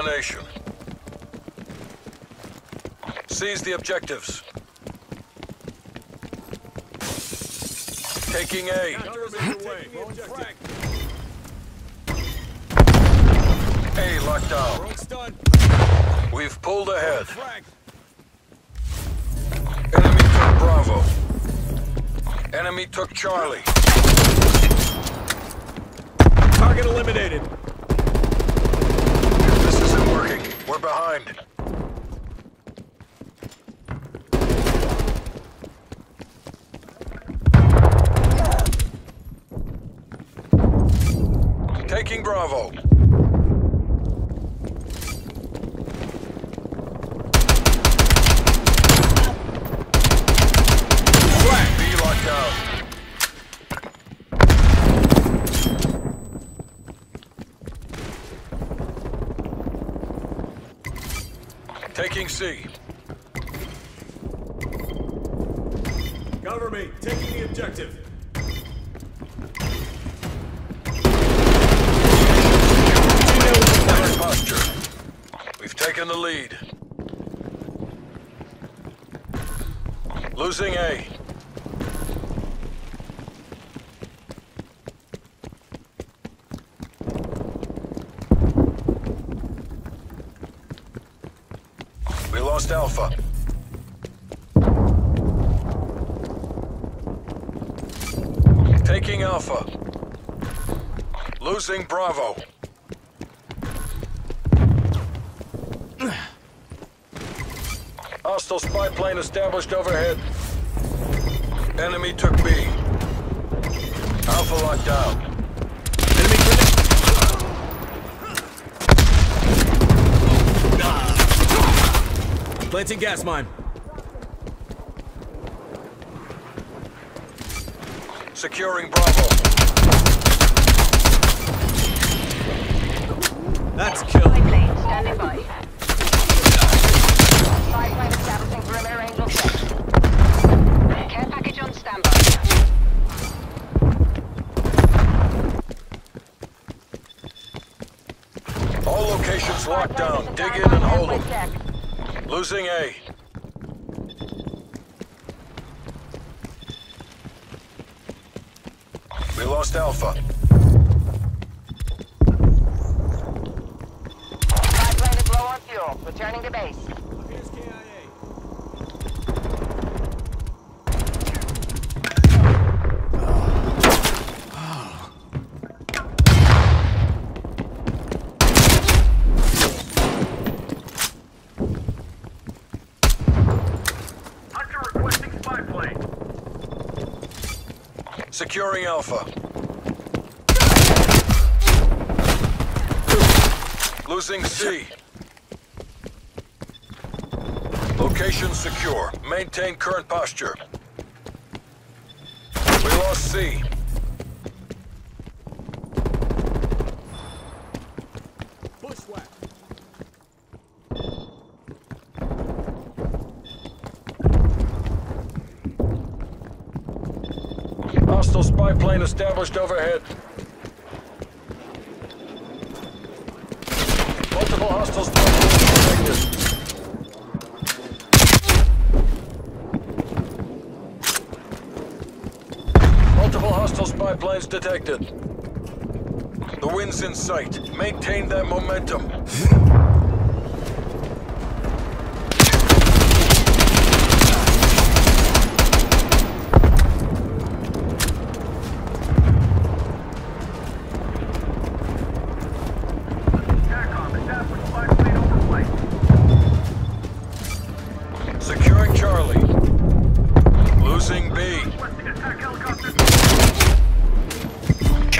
domination. Seize the objectives. Taking A. A locked down. We've pulled ahead. Enemy took Bravo. Enemy took Charlie. Target eliminated. We're Taking Cover me. Taking the objective. Posture. We've taken the lead. Losing A. We lost Alpha. Taking Alpha. Losing Bravo. Hostile spy plane established overhead. Enemy took B. Alpha locked down. Enemy grenade. Planting gas mine. Securing Bravo. That's kill. Spy standing by. Spy establishing perimeter angel set. Care package on standby. All locations locked down. Dig in and hold them. Losing A. We lost Alpha. Plane is low on fuel. Returning to base. Securing Alpha. Losing C. Location secure. Maintain current posture. We lost C. Hostile spy plane established overhead. Multiple hostile spy planes detected. Multiple hostile spy planes detected. The wind's in sight. Maintain that momentum.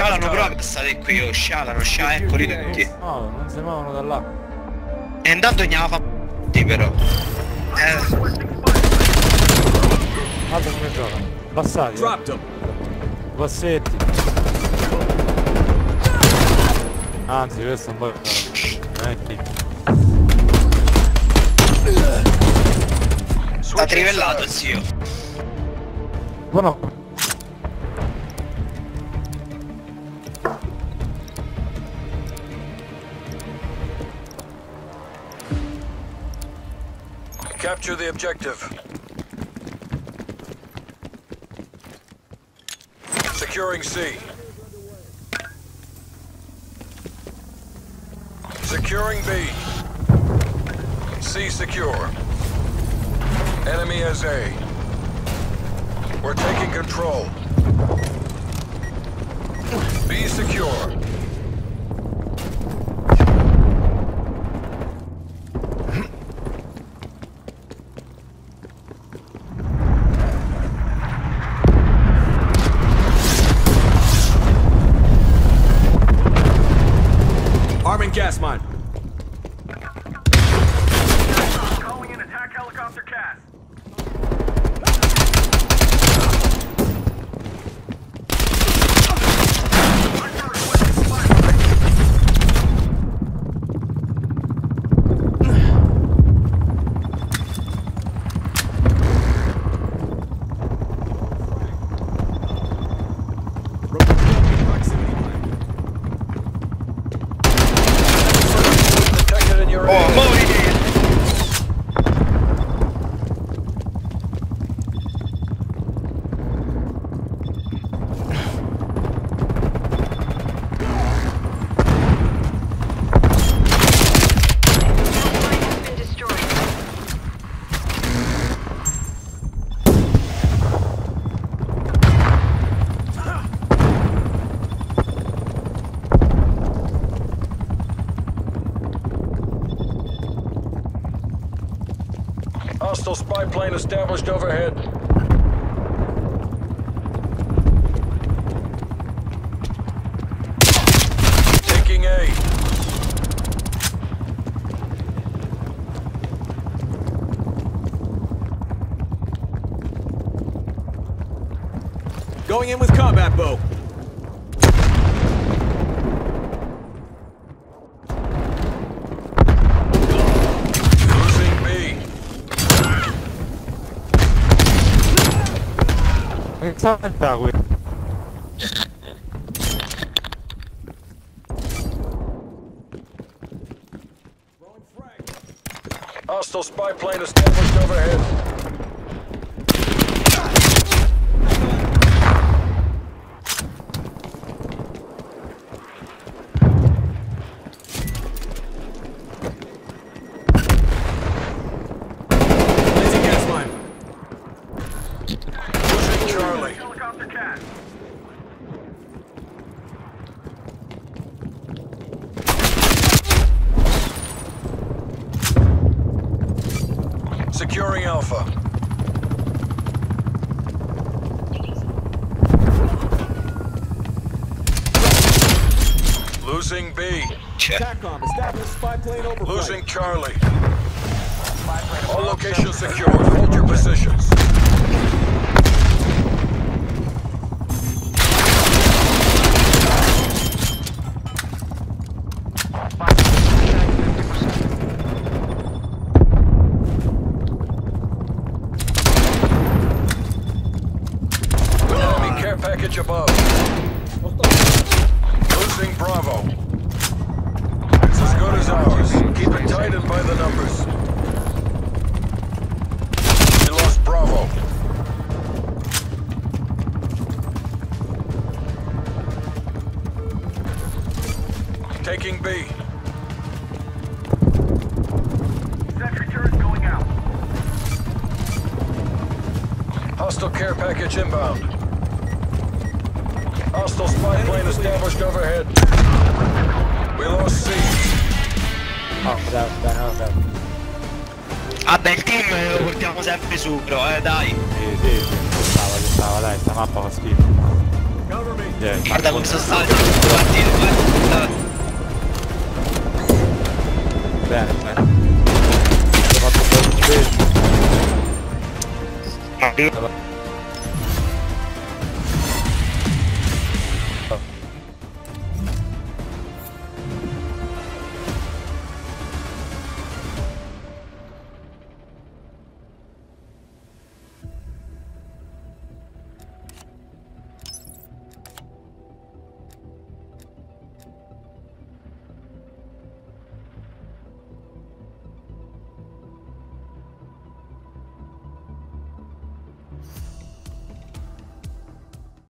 Scialano proprio state qui, oh, scialano, scia, eccoli tutti. No, non si muovono da là. E intanto andiamo a fa tutti però. Eh, Guarda come giocano. Passati. eh. Passetti. Anzi, questo è un po'. Eh, sta trivellato zio. Buono. Capture the objective. Securing C. Securing B. C secure. Enemy has A. We're taking control. B secure. Arming gas mine. Calling in attack helicopter cast. Proximity mine. Detected in your Oh, area. muoviti! has been destroyed. Hostile spy plane established overhead. Taking A. Going in with combat bow. Losing B salta, güey. Hostile spy plane established overhead. Securing Alpha. Losing B. TACOM, establish spy plane overflight. Losing Charlie. All locations secured. Hold your positions. Above. Losing Bravo. It's as good as ours. Keep it tight and by the numbers. We lost Bravo. Taking B. Sentry turret going out. Hostile care package inbound. Hostile spy plane established overhead. We lost C. Oh, dai, dai, no, dai. Vabbè, il team lo portiamo sempre su, però, eh, dai. Sì, sì, sì, ci stava, ci stava, dai, sta mappa fa schifo. Yeah. Guarda come sono stati guardi, guarda. Bene, bene. Ho fatto un po' di Ma-